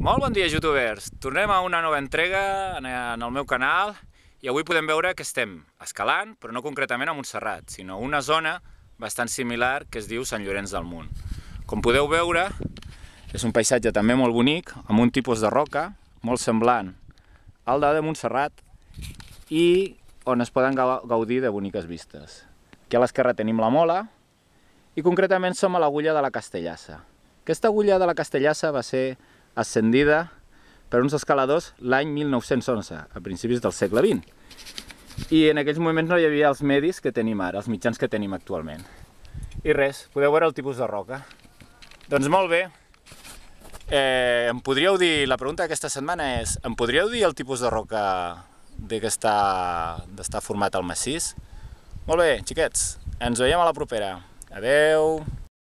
Molt bon dia, youtubers! Tornem a una nova entrega en el meu canal i avui podem veure que estem escalant, però no concretament a Montserrat, sinó a una zona bastant similar que es diu Sant Llorenç del Munt. Com podeu veure, és un paisatge també molt bonic, amb un tipus de roca molt semblant al de Montserrat i on es poden gaudir de boniques vistes. Aquí a l'esquerra tenim la Mola i concretament som a l'agulla de la Castellassa. Aquesta agulla de la Castellassa va ser ascendida per uns escaladors l'any 1911, a principis del segle XX. I en aquells moments no hi havia els medis que tenim ara, els mitjans que tenim actualment. I res, podeu veure el tipus de roca. Doncs molt bé, eh, em podríeu dir, la pregunta d'aquesta setmana és, em podríeu dir el tipus de roca d'estar format al massís? Molt bé, xiquets, ens veiem a la propera. Adeu!